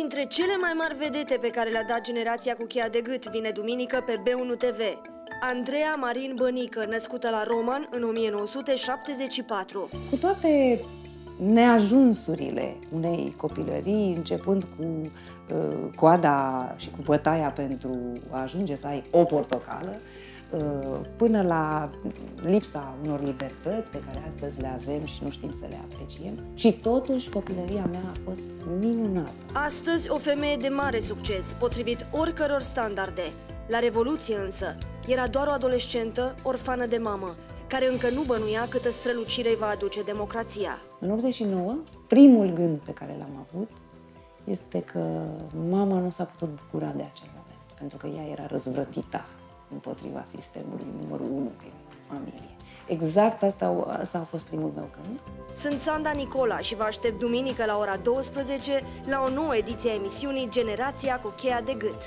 dintre cele mai mari vedete pe care le-a dat generația cu cheia de gât vine duminică pe B1 TV. Andreea Marin Bănică, născută la Roman în 1974. Cu toate neajunsurile unei copilării, începând cu uh, coada și cu bătaia pentru a ajunge să ai o portocală, uh, până la lipsa unor libertăți pe care astăzi le avem și nu știm să le apreciem. Și totuși copilăria mea a fost minunată. Astăzi o femeie de mare succes, potrivit oricăror standarde. La Revoluție însă, era doar o adolescentă, orfană de mamă, care încă nu bănuia câtă strălucire îi va aduce democrația. În 89, primul gând pe care l-am avut este că mama nu s-a putut bucura de acel moment, pentru că ea era răzvrătita împotriva sistemului numărul 1 din familie. Exact asta, asta a fost primul meu gând. Sunt Sanda Nicola și vă aștept duminică la ora 12 la o nouă ediție a emisiunii Generația cu cheia de gât.